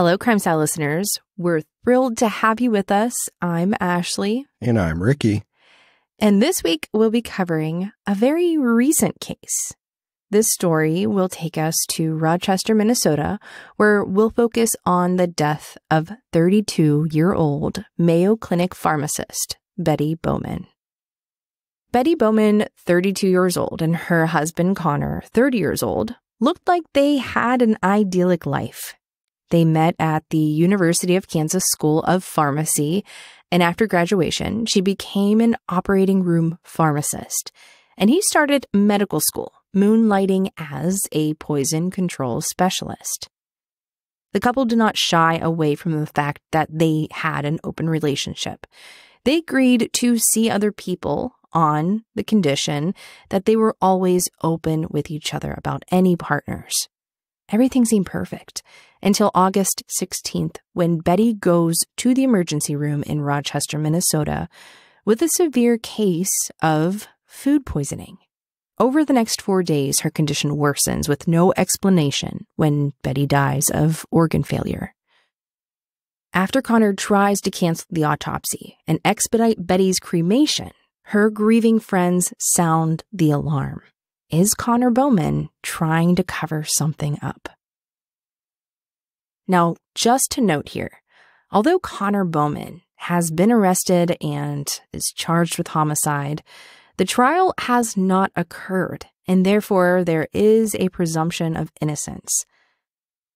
Hello, Crime Salad listeners. We're thrilled to have you with us. I'm Ashley. And I'm Ricky. And this week we'll be covering a very recent case. This story will take us to Rochester, Minnesota, where we'll focus on the death of 32 year old Mayo Clinic pharmacist Betty Bowman. Betty Bowman, 32 years old, and her husband Connor, 30 years old, looked like they had an idyllic life. They met at the University of Kansas School of Pharmacy, and after graduation, she became an operating room pharmacist. And he started medical school, moonlighting as a poison control specialist. The couple did not shy away from the fact that they had an open relationship. They agreed to see other people on the condition that they were always open with each other about any partners. Everything seemed perfect until August 16th, when Betty goes to the emergency room in Rochester, Minnesota, with a severe case of food poisoning. Over the next four days, her condition worsens with no explanation when Betty dies of organ failure. After Connor tries to cancel the autopsy and expedite Betty's cremation, her grieving friends sound the alarm. Is Connor Bowman trying to cover something up? Now, just to note here, although Connor Bowman has been arrested and is charged with homicide, the trial has not occurred, and therefore there is a presumption of innocence.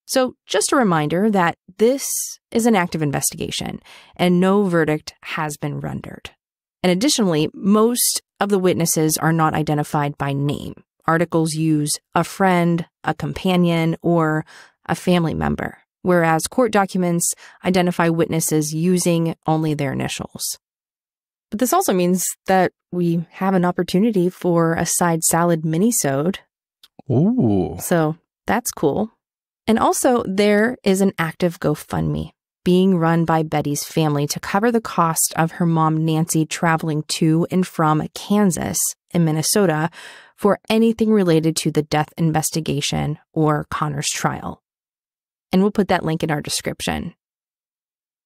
So, just a reminder that this is an active investigation and no verdict has been rendered. And additionally, most of the witnesses are not identified by name. Articles use a friend, a companion, or a family member, whereas court documents identify witnesses using only their initials. But this also means that we have an opportunity for a side salad minisode. Ooh. So that's cool. And also, there is an active GoFundMe being run by Betty's family to cover the cost of her mom, Nancy, traveling to and from Kansas and Minnesota for anything related to the death investigation or Connor's trial. And we'll put that link in our description.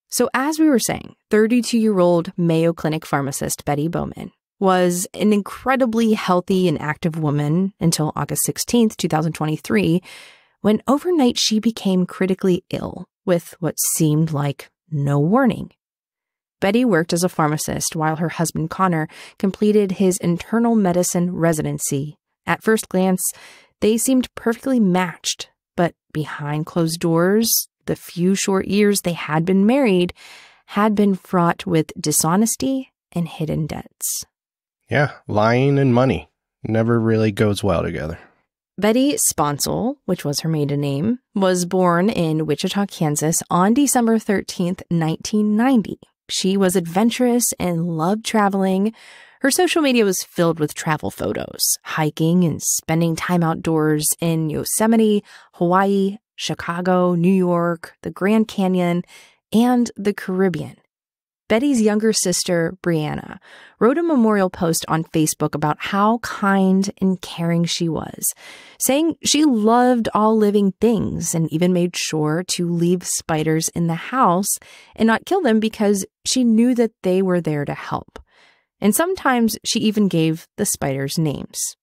So, as we were saying, 32 year old Mayo Clinic pharmacist Betty Bowman was an incredibly healthy and active woman until August 16th, 2023, when overnight she became critically ill with what seemed like no warning. Betty worked as a pharmacist while her husband Connor completed his internal medicine residency. At first glance, they seemed perfectly matched, but behind closed doors, the few short years they had been married had been fraught with dishonesty and hidden debts. Yeah, lying and money never really goes well together. Betty Sponsel, which was her maiden name, was born in Wichita, Kansas on December 13th, 1990. She was adventurous and loved traveling. Her social media was filled with travel photos, hiking and spending time outdoors in Yosemite, Hawaii, Chicago, New York, the Grand Canyon, and the Caribbean. Betty's younger sister, Brianna, wrote a memorial post on Facebook about how kind and caring she was, saying she loved all living things and even made sure to leave spiders in the house and not kill them because she knew that they were there to help. And sometimes she even gave the spiders names.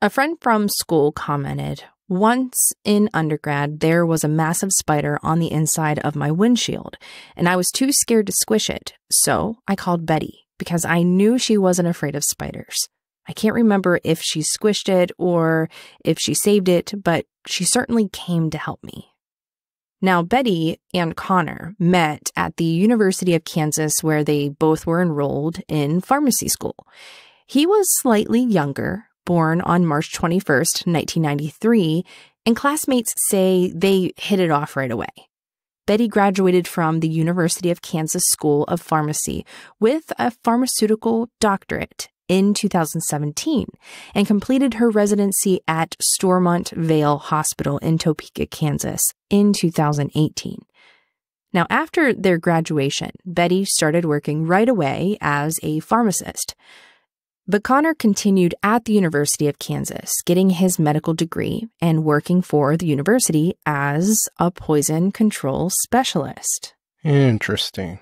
A friend from school commented, once in undergrad, there was a massive spider on the inside of my windshield, and I was too scared to squish it, so I called Betty because I knew she wasn't afraid of spiders. I can't remember if she squished it or if she saved it, but she certainly came to help me. Now, Betty and Connor met at the University of Kansas, where they both were enrolled in pharmacy school. He was slightly younger, born on March 21st, 1993, and classmates say they hit it off right away. Betty graduated from the University of Kansas School of Pharmacy with a pharmaceutical doctorate in 2017 and completed her residency at Stormont Vail Hospital in Topeka, Kansas in 2018. Now, after their graduation, Betty started working right away as a pharmacist. But Connor continued at the University of Kansas, getting his medical degree and working for the university as a poison control specialist. Interesting.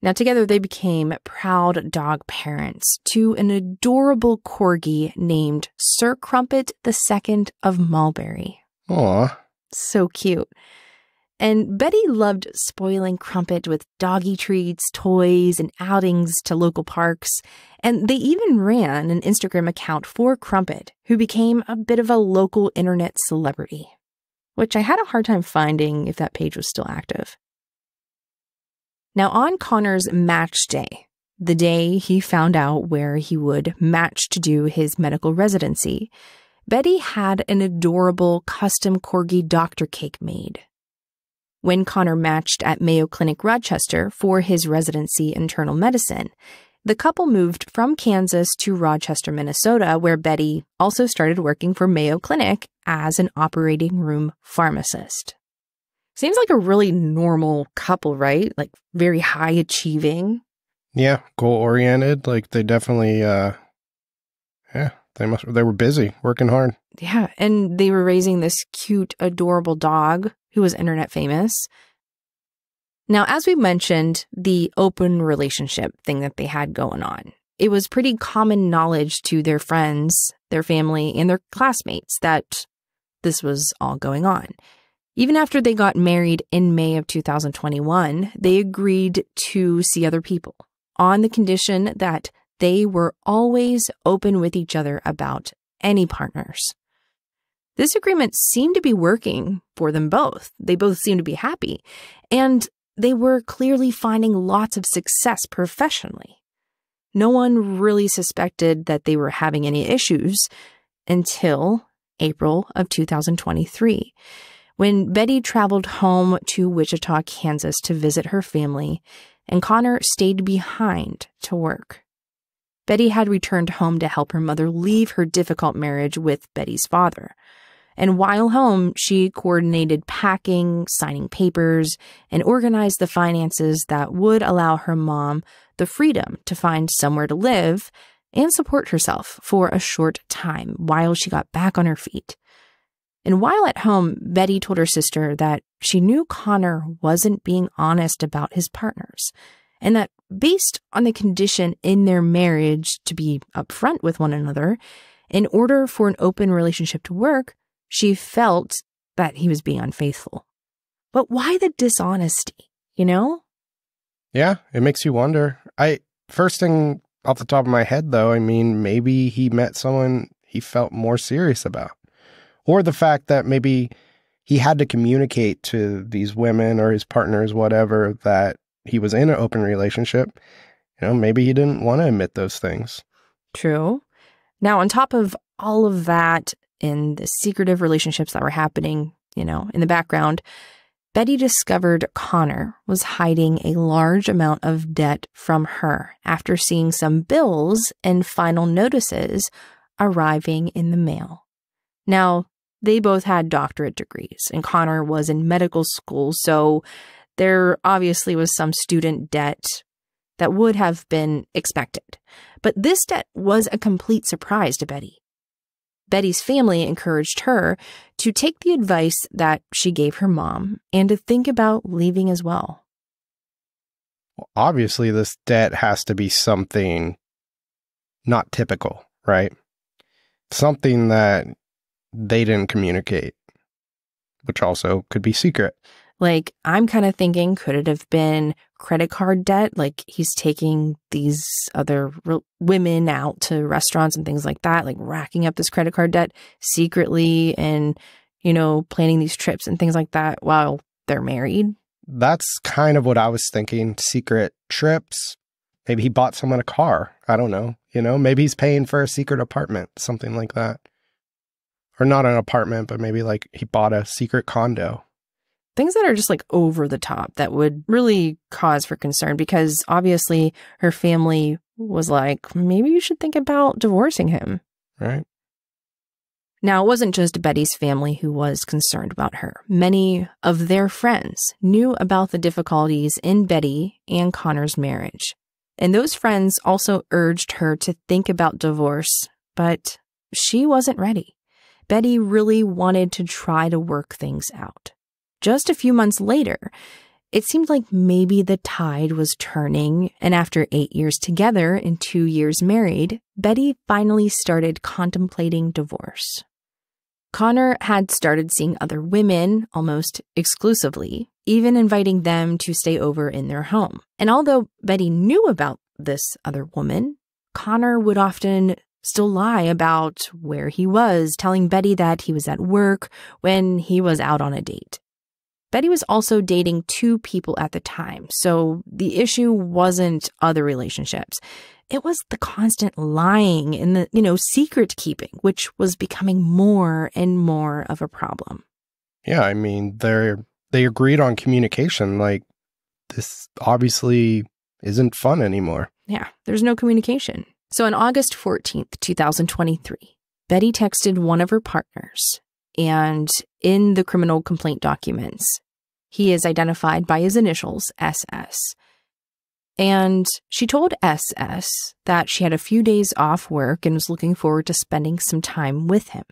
Now, together they became proud dog parents to an adorable corgi named Sir Crumpet II of Mulberry. Aw. So cute. And Betty loved spoiling Crumpet with doggy treats, toys, and outings to local parks. And they even ran an Instagram account for Crumpet, who became a bit of a local internet celebrity, which I had a hard time finding if that page was still active. Now, on Connor's match day, the day he found out where he would match to do his medical residency, Betty had an adorable custom corgi doctor cake made when Connor matched at Mayo Clinic Rochester for his residency internal medicine, the couple moved from Kansas to Rochester, Minnesota, where Betty also started working for Mayo Clinic as an operating room pharmacist. Seems like a really normal couple, right? Like very high achieving. Yeah, goal oriented. Like they definitely uh yeah, they must they were busy, working hard. Yeah, and they were raising this cute, adorable dog who was internet famous. Now, as we mentioned, the open relationship thing that they had going on, it was pretty common knowledge to their friends, their family, and their classmates that this was all going on. Even after they got married in May of 2021, they agreed to see other people on the condition that they were always open with each other about any partners. This agreement seemed to be working for them both. They both seemed to be happy, and they were clearly finding lots of success professionally. No one really suspected that they were having any issues until April of 2023, when Betty traveled home to Wichita, Kansas to visit her family, and Connor stayed behind to work. Betty had returned home to help her mother leave her difficult marriage with Betty's father. And while home, she coordinated packing, signing papers, and organized the finances that would allow her mom the freedom to find somewhere to live and support herself for a short time while she got back on her feet. And while at home, Betty told her sister that she knew Connor wasn't being honest about his partners, and that based on the condition in their marriage to be upfront with one another, in order for an open relationship to work, she felt that he was being unfaithful. But why the dishonesty, you know? Yeah, it makes you wonder. I first thing off the top of my head though, I mean, maybe he met someone he felt more serious about. Or the fact that maybe he had to communicate to these women or his partners whatever that he was in an open relationship. You know, maybe he didn't want to admit those things. True. Now, on top of all of that, in the secretive relationships that were happening, you know, in the background, Betty discovered Connor was hiding a large amount of debt from her after seeing some bills and final notices arriving in the mail. Now, they both had doctorate degrees, and Connor was in medical school, so there obviously was some student debt that would have been expected. But this debt was a complete surprise to Betty. Betty's family encouraged her to take the advice that she gave her mom and to think about leaving as well. well obviously, this debt has to be something not typical, right? Something that they didn't communicate, which also could be secret. Like, I'm kind of thinking, could it have been credit card debt? Like, he's taking these other women out to restaurants and things like that, like racking up this credit card debt secretly and, you know, planning these trips and things like that while they're married. That's kind of what I was thinking. Secret trips. Maybe he bought someone a car. I don't know. You know, maybe he's paying for a secret apartment, something like that. Or not an apartment, but maybe like he bought a secret condo things that are just like over the top that would really cause for concern because obviously her family was like, maybe you should think about divorcing him. Right. Now, it wasn't just Betty's family who was concerned about her. Many of their friends knew about the difficulties in Betty and Connor's marriage. And those friends also urged her to think about divorce, but she wasn't ready. Betty really wanted to try to work things out. Just a few months later, it seemed like maybe the tide was turning, and after eight years together and two years married, Betty finally started contemplating divorce. Connor had started seeing other women almost exclusively, even inviting them to stay over in their home. And although Betty knew about this other woman, Connor would often still lie about where he was, telling Betty that he was at work when he was out on a date. Betty was also dating two people at the time, so the issue wasn't other relationships. It was the constant lying and the, you know, secret keeping, which was becoming more and more of a problem. Yeah, I mean, they're they agreed on communication. Like this obviously isn't fun anymore. Yeah, there's no communication. So on August 14th, 2023, Betty texted one of her partners, and in the criminal complaint documents, he is identified by his initials, SS. And she told SS that she had a few days off work and was looking forward to spending some time with him.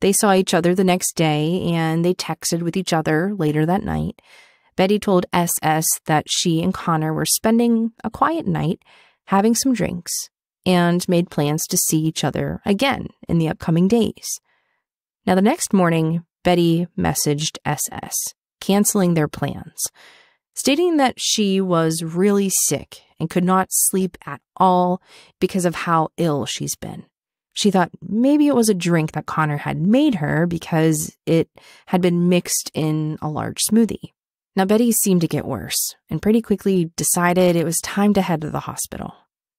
They saw each other the next day and they texted with each other later that night. Betty told SS that she and Connor were spending a quiet night, having some drinks, and made plans to see each other again in the upcoming days. Now, the next morning, Betty messaged SS, canceling their plans, stating that she was really sick and could not sleep at all because of how ill she's been. She thought maybe it was a drink that Connor had made her because it had been mixed in a large smoothie. Now, Betty seemed to get worse and pretty quickly decided it was time to head to the hospital.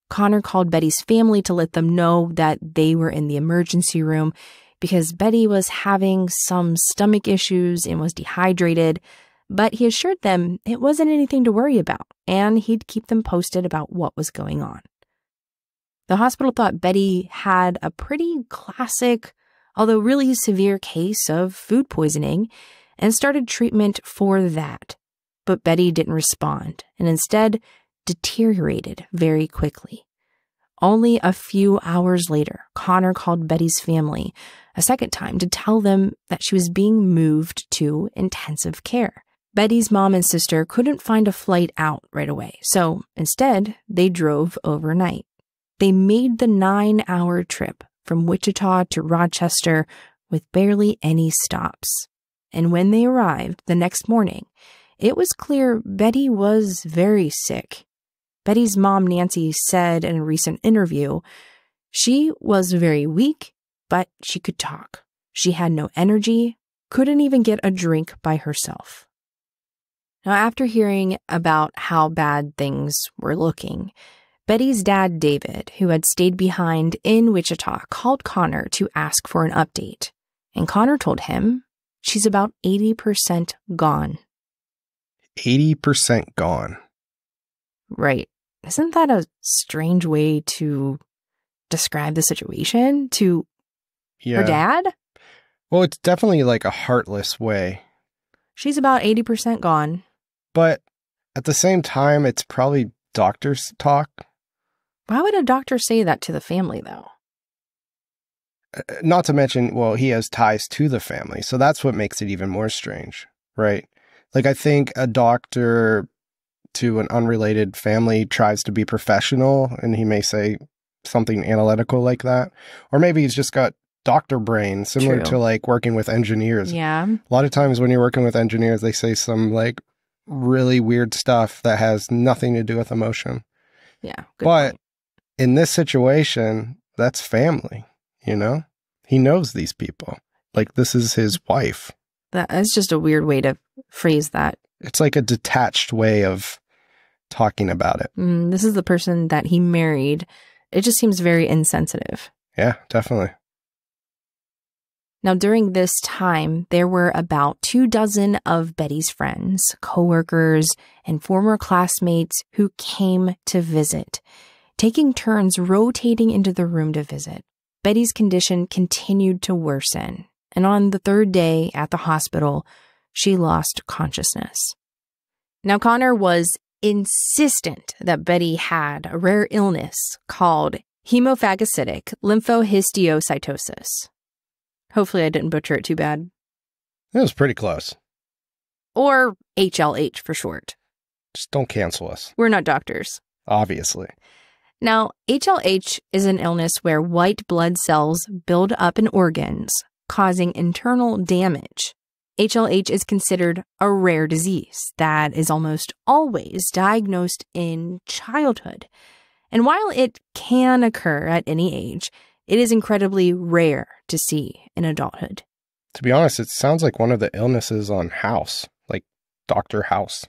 Connor called Betty's family to let them know that they were in the emergency room because Betty was having some stomach issues and was dehydrated, but he assured them it wasn't anything to worry about and he'd keep them posted about what was going on. The hospital thought Betty had a pretty classic, although really severe case of food poisoning and started treatment for that. But Betty didn't respond and instead deteriorated very quickly. Only a few hours later, Connor called Betty's family a second time to tell them that she was being moved to intensive care. Betty's mom and sister couldn't find a flight out right away, so instead, they drove overnight. They made the nine hour trip from Wichita to Rochester with barely any stops. And when they arrived the next morning, it was clear Betty was very sick. Betty's mom, Nancy, said in a recent interview she was very weak, but she could talk. She had no energy, couldn't even get a drink by herself. Now, after hearing about how bad things were looking, Betty's dad, David, who had stayed behind in Wichita, called Connor to ask for an update. And Connor told him she's about 80% gone. 80% gone. Right. Isn't that a strange way to describe the situation to Yeah. her dad? Well, it's definitely like a heartless way. She's about 80% gone. But at the same time, it's probably doctor's talk. Why would a doctor say that to the family, though? Uh, Not to mention, well, he has ties to the family. So that's what makes it even more strange, right? Like, I think a doctor to an unrelated family tries to be professional and he may say something analytical like that. Or maybe he's just got doctor brain, similar True. to like working with engineers. Yeah. A lot of times when you're working with engineers, they say some like really weird stuff that has nothing to do with emotion. Yeah. good But point. in this situation, that's family, you know? He knows these people. Like this is his wife. that is just a weird way to phrase that. It's like a detached way of talking about it. Mm, this is the person that he married. It just seems very insensitive. Yeah, definitely. Now, during this time, there were about two dozen of Betty's friends, coworkers, and former classmates who came to visit, taking turns rotating into the room to visit. Betty's condition continued to worsen, and on the third day at the hospital, she lost consciousness. Now, Connor was insistent that Betty had a rare illness called hemophagocytic lymphohistiocytosis. Hopefully, I didn't butcher it too bad. It was pretty close. Or HLH for short. Just don't cancel us, We're not doctors. obviously. Now, HLH is an illness where white blood cells build up in organs, causing internal damage. HLH is considered a rare disease that is almost always diagnosed in childhood. And while it can occur at any age, it is incredibly rare to see in adulthood. To be honest, it sounds like one of the illnesses on House, like Dr. House.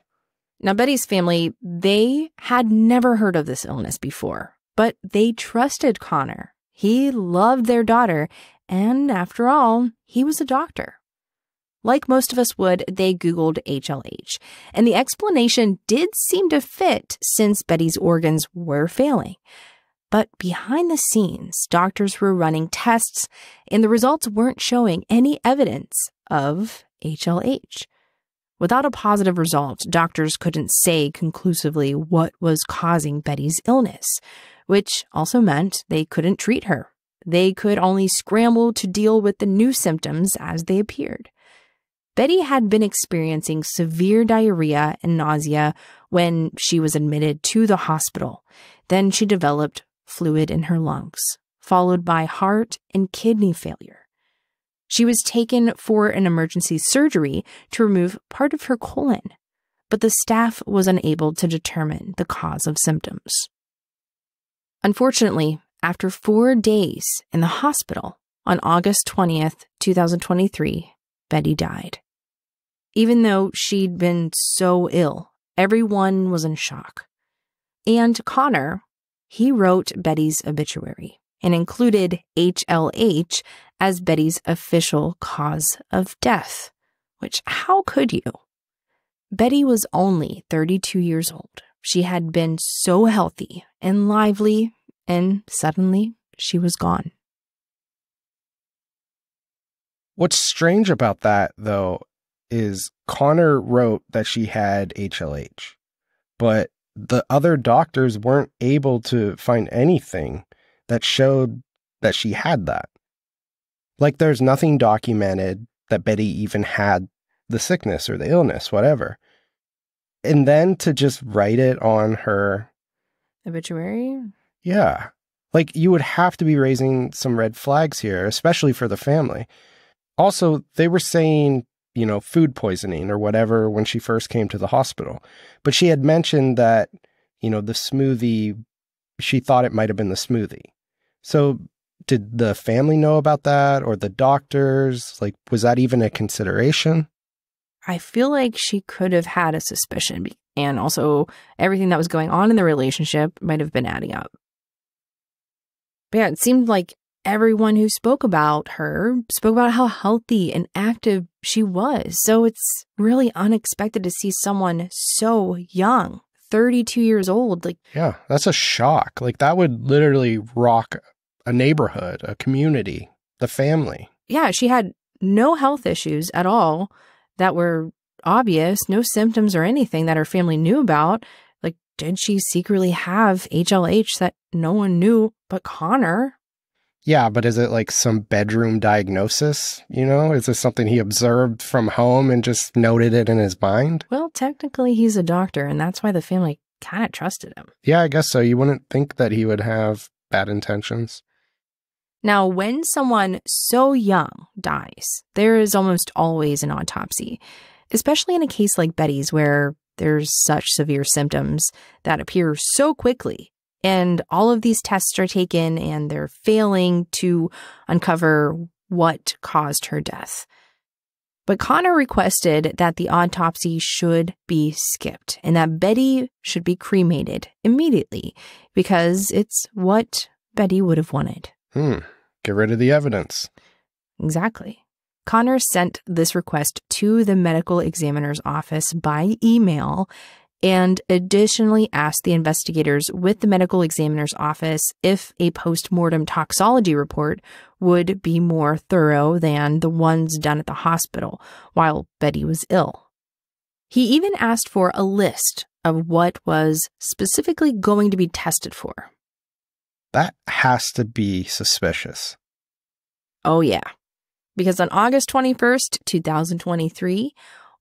Now, Betty's family, they had never heard of this illness before, but they trusted Connor. He loved their daughter, and after all, he was a doctor. Like most of us would, they Googled HLH, and the explanation did seem to fit since Betty's organs were failing. But behind the scenes, doctors were running tests, and the results weren't showing any evidence of HLH. Without a positive result, doctors couldn't say conclusively what was causing Betty's illness, which also meant they couldn't treat her. They could only scramble to deal with the new symptoms as they appeared. Betty had been experiencing severe diarrhea and nausea when she was admitted to the hospital. Then she developed fluid in her lungs, followed by heart and kidney failure. She was taken for an emergency surgery to remove part of her colon, but the staff was unable to determine the cause of symptoms. Unfortunately, after four days in the hospital on August 20th, 2023, Betty died. Even though she'd been so ill, everyone was in shock. And Connor, he wrote Betty's obituary and included HLH as Betty's official cause of death, which how could you? Betty was only 32 years old. She had been so healthy and lively, and suddenly she was gone. What's strange about that, though, is Connor wrote that she had HLH, but the other doctors weren't able to find anything that showed that she had that. Like, there's nothing documented that Betty even had the sickness or the illness, whatever. And then to just write it on her, Obituary? yeah. Like, you would have to be raising some red flags here, especially for the family. Also, they were saying, you know, food poisoning or whatever when she first came to the hospital. But she had mentioned that, you know, the smoothie, she thought it might have been the smoothie. So, did the family know about that or the doctors? Like, was that even a consideration? I feel like she could have had a suspicion, and also everything that was going on in the relationship might have been adding up. But yeah, it seemed like everyone who spoke about her spoke about how healthy and active she was. So it's really unexpected to see someone so young, 32 years old. Like, Yeah, that's a shock. Like, that would literally rock a neighborhood, a community, the family. yeah, she had no health issues at all that were obvious, no symptoms or anything that her family knew about. Like, did she secretly have HLH that no one knew but Connor? Yeah, but is it like some bedroom diagnosis? You know, is this something he observed from home and just noted it in his mind? Well, technically, he's a doctor, and that's why the family kind of trusted him. Yeah, I guess so. You wouldn't think that he would have bad intentions. Now, when someone so young dies, there is almost always an autopsy, especially in a case like Betty's, where there's such severe symptoms that appear so quickly. And all of these tests are taken and they're failing to uncover what caused her death. But Connor requested that the autopsy should be skipped and that Betty should be cremated immediately because it's what Betty would have wanted. Hmm. Get rid of the evidence. Exactly. Connor sent this request to the medical examiner's office by email and additionally asked the investigators with the medical examiner's office if a post-mortem toxology report would be more thorough than the ones done at the hospital while Betty was ill. He even asked for a list of what was specifically going to be tested for. That has to be suspicious. Oh, yeah. Because on August 21st, 2023,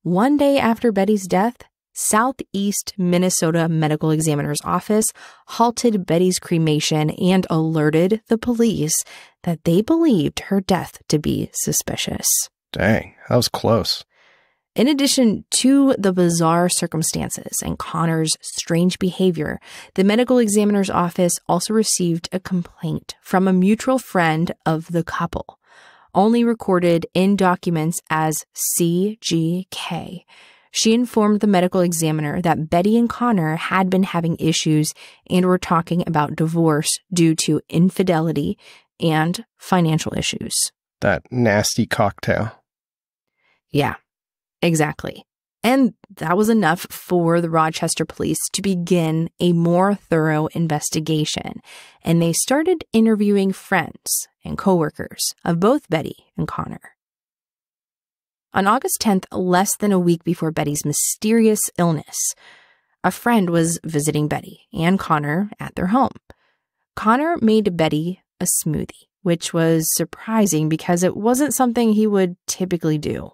one day after Betty's death, Southeast Minnesota Medical Examiner's Office halted Betty's cremation and alerted the police that they believed her death to be suspicious. Dang, that was close. In addition to the bizarre circumstances and Connor's strange behavior, the medical examiner's office also received a complaint from a mutual friend of the couple, only recorded in documents as CGK. She informed the medical examiner that Betty and Connor had been having issues and were talking about divorce due to infidelity and financial issues. That nasty cocktail. Yeah, exactly. And that was enough for the Rochester police to begin a more thorough investigation. And they started interviewing friends and coworkers of both Betty and Connor. On August 10th, less than a week before Betty's mysterious illness, a friend was visiting Betty and Connor at their home. Connor made Betty a smoothie, which was surprising because it wasn't something he would typically do.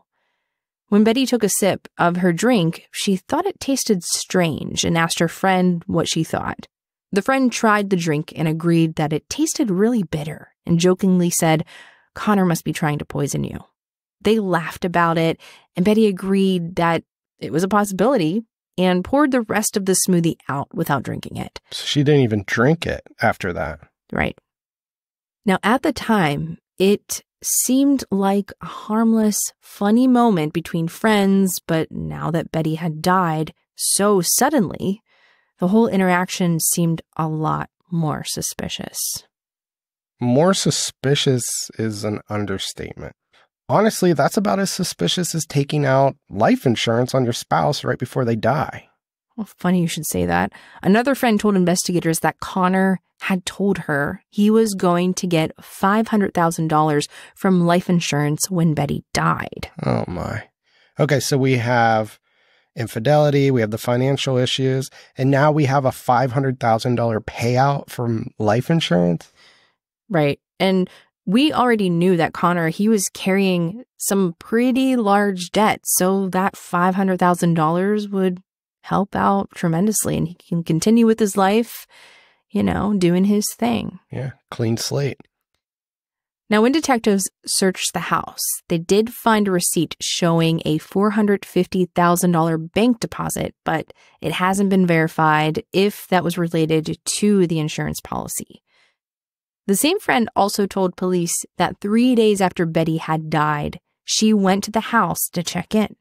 When Betty took a sip of her drink, she thought it tasted strange and asked her friend what she thought. The friend tried the drink and agreed that it tasted really bitter and jokingly said, Connor must be trying to poison you. They laughed about it, and Betty agreed that it was a possibility and poured the rest of the smoothie out without drinking it. So she didn't even drink it after that. Right. Now, at the time, it seemed like a harmless, funny moment between friends, but now that Betty had died so suddenly, the whole interaction seemed a lot more suspicious. More suspicious is an understatement. Honestly, that's about as suspicious as taking out life insurance on your spouse right before they die. Well, funny you should say that. Another friend told investigators that Connor had told her he was going to get $500,000 from life insurance when Betty died. Oh my. Okay, so we have infidelity, we have the financial issues, and now we have a $500,000 payout from life insurance? Right. And we already knew that Connor, he was carrying some pretty large debt, so that $500,000 would help out tremendously and he can continue with his life, you know, doing his thing. Yeah, clean slate. Now, when detectives searched the house, they did find a receipt showing a $450,000 bank deposit, but it hasn't been verified if that was related to the insurance policy. The same friend also told police that three days after Betty had died, she went to the house to check in.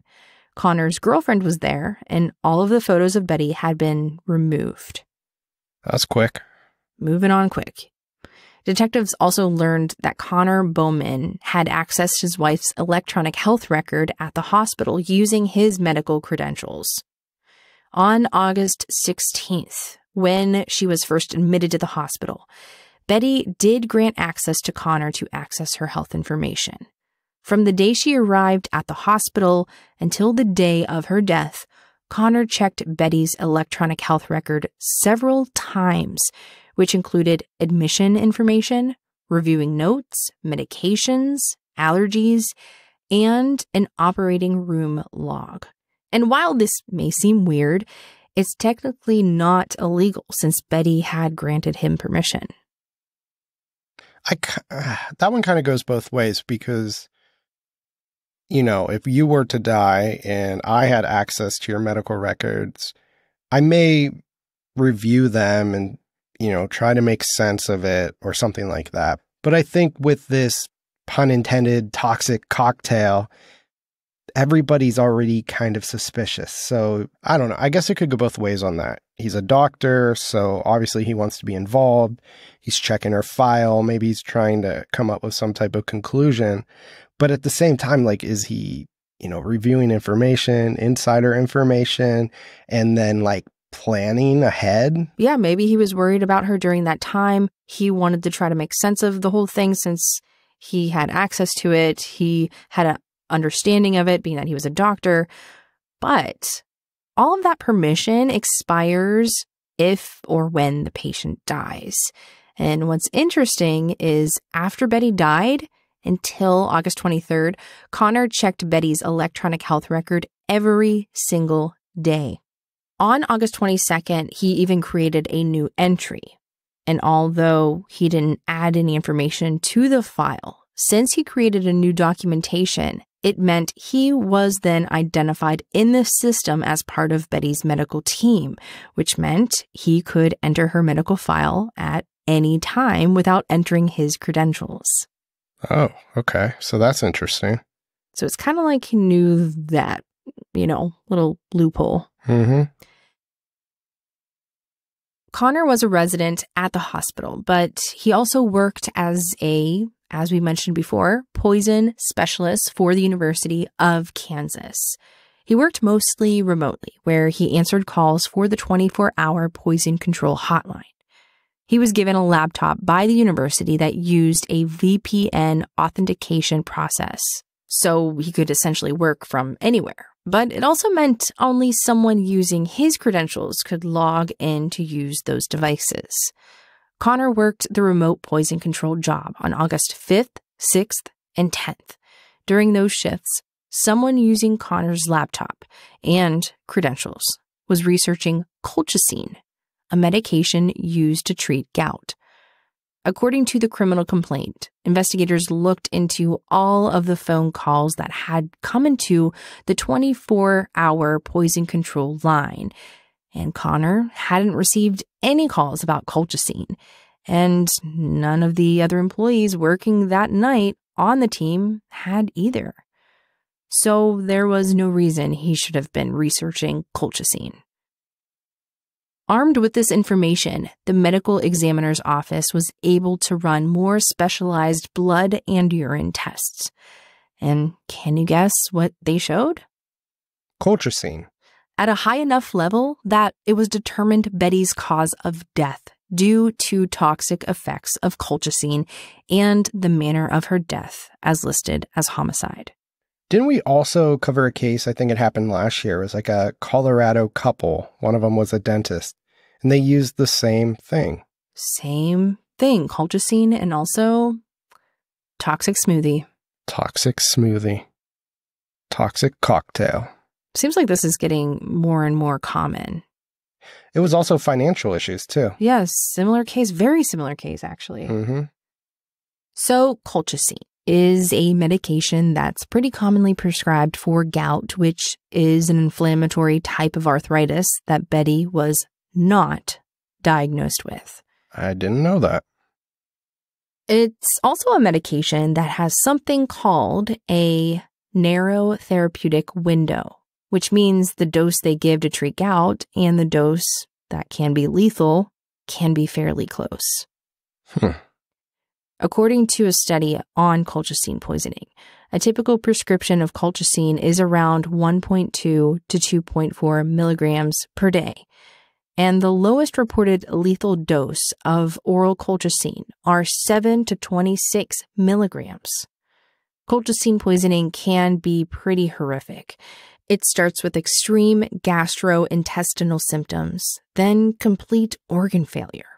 Connor's girlfriend was there, and all of the photos of Betty had been removed. That's quick. Moving on quick. Detectives also learned that Connor Bowman had accessed his wife's electronic health record at the hospital using his medical credentials. On August 16th, when she was first admitted to the hospital, Betty did grant access to Connor to access her health information. From the day she arrived at the hospital until the day of her death, Connor checked Betty's electronic health record several times, which included admission information, reviewing notes, medications, allergies, and an operating room log. And while this may seem weird, it's technically not illegal since Betty had granted him permission. I that one kind of goes both ways because you know, if you were to die and I had access to your medical records, I may review them and, you know, try to make sense of it or something like that. But I think with this pun intended toxic cocktail, everybody's already kind of suspicious. So I don't know. I guess it could go both ways on that. He's a doctor, so obviously he wants to be involved. He's checking her file. Maybe he's trying to come up with some type of conclusion. But at the same time, like, is he, you know, reviewing information, insider information, and then like planning ahead? Yeah, maybe he was worried about her during that time. He wanted to try to make sense of the whole thing since he had access to it. He had an understanding of it, being that he was a doctor. But all of that permission expires if or when the patient dies. And what's interesting is after Betty died, until August 23rd, Connor checked Betty's electronic health record every single day. On August 22nd, he even created a new entry. And although he didn't add any information to the file, since he created a new documentation, it meant he was then identified in the system as part of Betty's medical team, which meant he could enter her medical file at any time without entering his credentials. Oh, okay. So that's interesting. So it's kind of like he knew that, you know, little loophole. Mm-hmm. Connor was a resident at the hospital, but he also worked as a, as we mentioned before, poison specialist for the University of Kansas. He worked mostly remotely, where he answered calls for the 24 hour poison control hotline. He was given a laptop by the university that used a VPN authentication process, so he could essentially work from anywhere. But it also meant only someone using his credentials could log in to use those devices. Connor worked the remote poison control job on August 5th, 6th, and 10th. During those shifts, someone using Connor's laptop and credentials was researching colchicine, a medication used to treat gout. According to the criminal complaint, investigators looked into all of the phone calls that had come into the 24 hour poison control line, and Connor hadn't received any calls about colchicine, and none of the other employees working that night on the team had either. So there was no reason he should have been researching colchicine. Armed with this information, the medical examiner's office was able to run more specialized blood and urine tests. And can you guess what they showed? Colchicine. At a high enough level that it was determined Betty's cause of death due to toxic effects of colchicine and the manner of her death as listed as homicide. Didn't we also cover a case? I think it happened last year. It was like a Colorado couple. One of them was a dentist, and they used the same thing. Same thing, colchicine and also toxic smoothie. Toxic smoothie. Toxic cocktail. Seems like this is getting more and more common. It was also financial issues, too. Yes, similar case, very similar case, actually. Mm-hmm. So, colchicine is a medication that's pretty commonly prescribed for gout, which is an inflammatory type of arthritis that Betty was not diagnosed with. I didn't know that. It's also a medication that has something called a narrow therapeutic window, which means the dose they give to treat gout and the dose that can be lethal can be fairly close. Hmm. According to a study on colchicine poisoning, a typical prescription of colchicine is around 1.2 to 2.4 milligrams per day. And the lowest reported lethal dose of oral colchicine are 7 to 26 milligrams. Colchicine poisoning can be pretty horrific. It starts with extreme gastrointestinal symptoms, then complete organ failure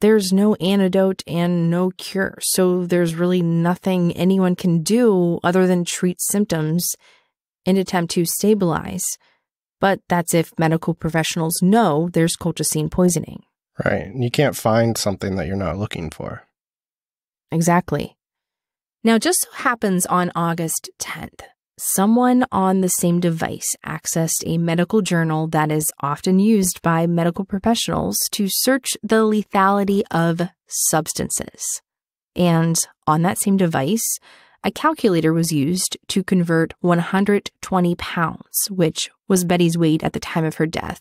there's no antidote and no cure. So there's really nothing anyone can do other than treat symptoms and attempt to stabilize. But that's if medical professionals know there's colchicine poisoning. Right. You can't find something that you're not looking for. Exactly. Now, just so happens on August 10th, someone on the same device accessed a medical journal that is often used by medical professionals to search the lethality of substances. And on that same device, a calculator was used to convert 120 pounds, which was Betty's weight at the time of her death,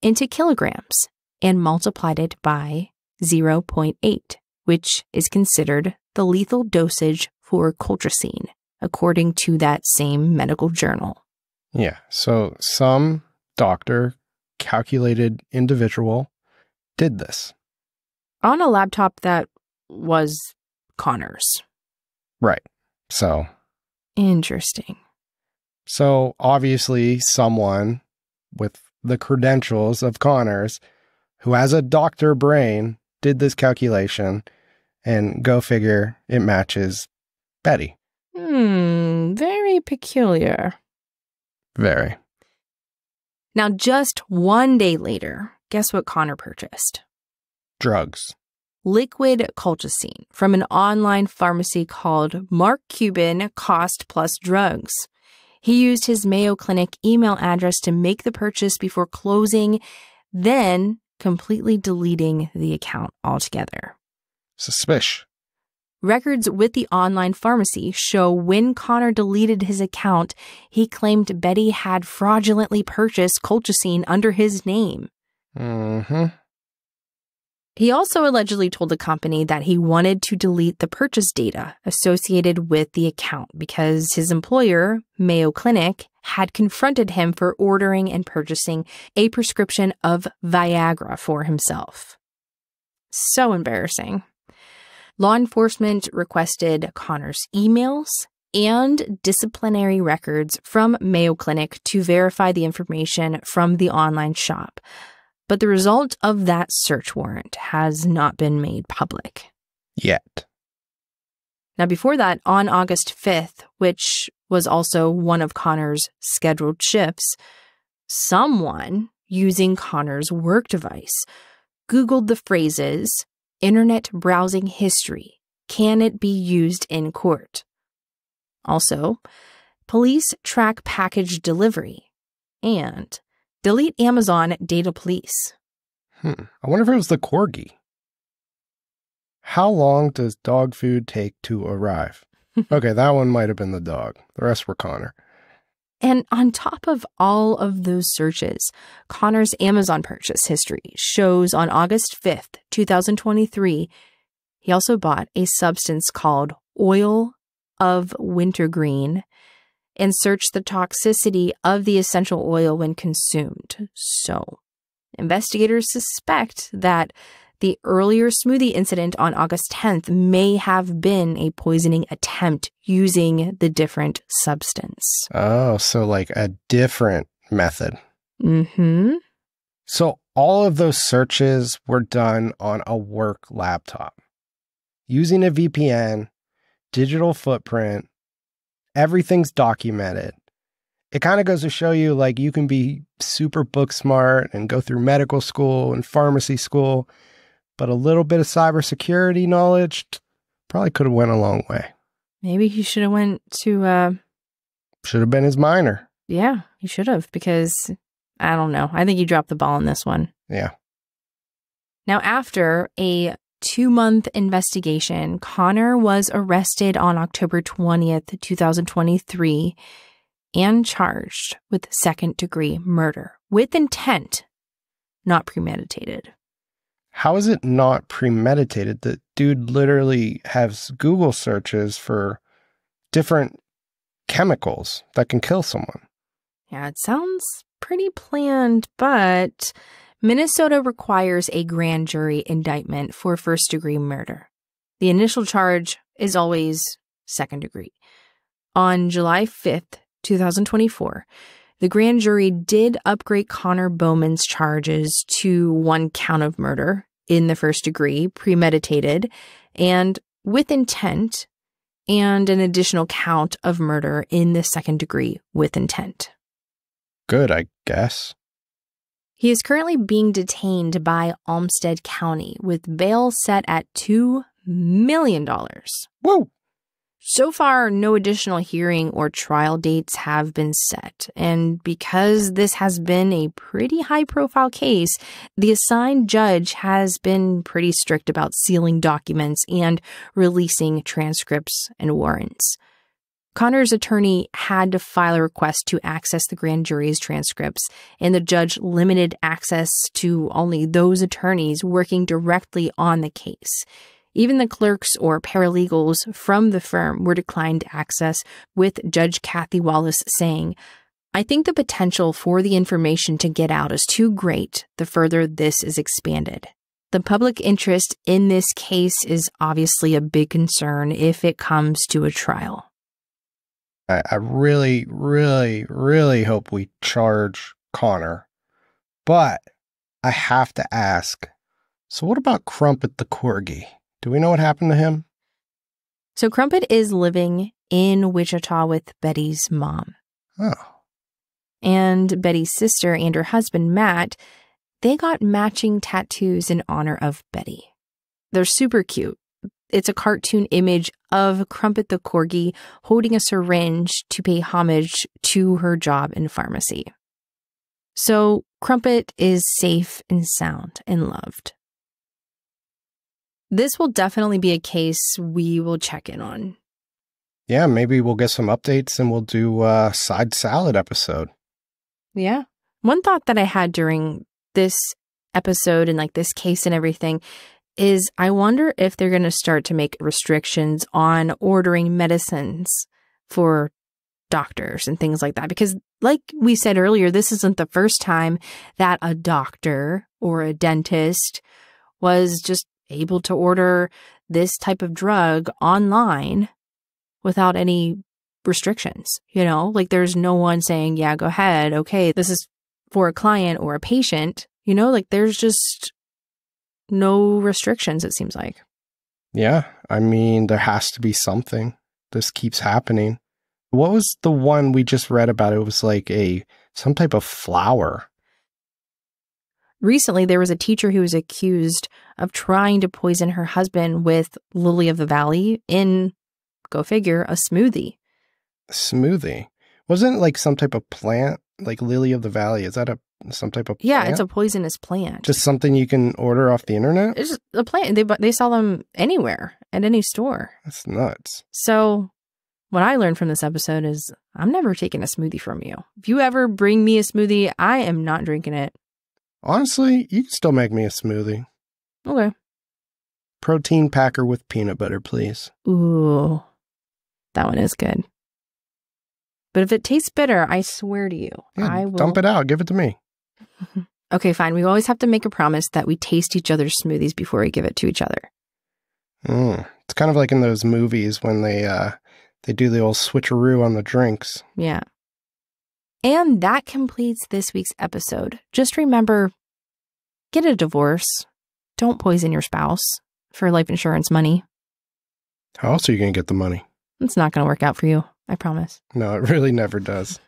into kilograms and multiplied it by 0.8, which is considered the lethal dosage for colchicine according to that same medical journal. Yeah. So some doctor, calculated individual did this. On a laptop that was Connor's. Right. So interesting. So obviously, someone with the credentials of Connors, who has a doctor brain, did this calculation, and go figure, it matches Betty. Hmm, very peculiar. Very. Now, just one day later, guess what Connor purchased? Drugs. Liquid colchicine from an online pharmacy called Mark Cuban Cost Plus Drugs. He used his Mayo Clinic email address to make the purchase before closing, then completely deleting the account altogether. Suspicious. Records with the online pharmacy show when Connor deleted his account, he claimed Betty had fraudulently purchased colchicine under his name. Mm-hmm. He also allegedly told the company that he wanted to delete the purchase data associated with the account because his employer, Mayo Clinic, had confronted him for ordering and purchasing a prescription of Viagra for himself. So embarrassing. Law enforcement requested Connor's emails and disciplinary records from Mayo Clinic to verify the information from the online shop but the result of that search warrant has not been made public. Yet. Now, before that, on August 5th, which was also one of Connor's scheduled shifts, someone using Connor's work device Googled the phrases Internet browsing history. Can it be used in court? Also, police track package delivery and Delete Amazon Data Police. Hmm. I wonder if it was the corgi. How long does dog food take to arrive? okay, that one might have been the dog. The rest were Connor. And on top of all of those searches, Connor's Amazon purchase history shows on August 5th, 2023, he also bought a substance called oil of wintergreen and search the toxicity of the essential oil when consumed. So, investigators suspect that the earlier smoothie incident on August 10th may have been a poisoning attempt using the different substance. Oh, so like a different method. Mm-hmm. So all of those searches were done on a work laptop using a VPN, digital footprint, everything's documented. It kind of goes to show you like you can be super book smart and go through medical school and pharmacy school, but a little bit of cybersecurity knowledge probably could have went a long way. Maybe he should have went to uh should have been his minor. Yeah, he should have because I don't know. I think he dropped the ball on this one. Yeah. Now after a two month investigation, Connor was arrested on October 20th, 2023, and charged with second degree murder with intent, not premeditated. How is it not premeditated? that dude literally has Google searches for different chemicals that can kill someone. Yeah, it sounds pretty planned, but Minnesota requires a grand jury indictment for first degree murder. The initial charge is always second degree. On July 5th, 2024, the grand jury did upgrade Connor Bowman's charges to one count of murder in the first degree, premeditated, and with intent, and an additional count of murder in the second degree with intent. Good, I guess. He is currently being detained by Olmsted County with bail set at $2 million. Whoa! So far, no additional hearing or trial dates have been set. And because this has been a pretty high profile case, the assigned judge has been pretty strict about sealing documents and releasing transcripts and warrants. Connor's attorney had to file a request to access the grand jury's transcripts, and the judge limited access to only those attorneys working directly on the case. Even the clerks or paralegals from the firm were declined access, with Judge Kathy Wallace saying, I think the potential for the information to get out is too great the further this is expanded. The public interest in this case is obviously a big concern if it comes to a trial. I, I really, really, really hope we charge Connor But I have to ask so, what about Crumpet the Corgi? Do we know what happened to him? So Crumpet is living in Wichita with Betty's mom. Oh, And Betty's sister and her husband, Matt, they got matching tattoos in honor of Betty. They're super cute. It's a cartoon image of Crumpet the Corgi holding a syringe to pay homage to her job in pharmacy. So Crumpet is safe and sound and loved. This will definitely be a case we will check in on. yeah, maybe we'll get some updates and we'll do a side salad episode. Yeah. One thought that I had during this episode and like this case and everything is I wonder if they're going to start to make restrictions on ordering medicines for doctors and things like that. Because, like we said earlier, this isn't the first time that a doctor or a dentist was just able to order this type of drug online without any restrictions. You know, like there's no one saying, yeah, go ahead. Okay, this is for a client or a patient. You know, like there's just no restrictions, it seems like. Yeah, I mean, there has to be something. This keeps happening. What was the one we just read about? It was like a some type of flower. Recently, there was a teacher who was accused of trying to poison her husband with Lily of the Valley in, go figure, a smoothie. smoothie. Wasn't it like some type of plant, like lily of the valley? Is that a some type of Yeah, it's a poisonous plant. just something you can order off the internet. it's a plant. They they sell them anywhere at any store. That's nuts. So, what I learned from this episode is I'm never taking a smoothie from you. If you ever bring me a smoothie, I am not drinking it. Honestly, you can still make me a smoothie. Okay. Protein packer with peanut butter, please. Ooh, that one is good. But if it tastes bitter, I swear to you, Yeah, I will. dump it out. Give it to me. Okay, fine. We always have to make a promise that we taste each other's smoothies before we give it to each other. Mm. It's kind of like in those movies when they uh they do the old switcheroo on the drinks. Yeah. And that completes this week's episode. Just remember get a divorce. Don't poison your spouse for life insurance money. How else are you gonna get the money? It's not going to work out for you. I promise. No, it really never does.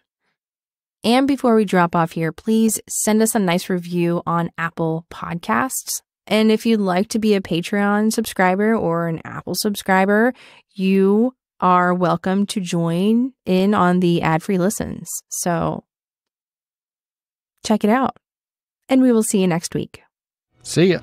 And before we drop off here, please send us a nice review on Apple Podcasts. And if you'd like to be a Patreon subscriber or an Apple subscriber, you are welcome to join in on the ad free listens. So check it out. And we will see you next week. See ya.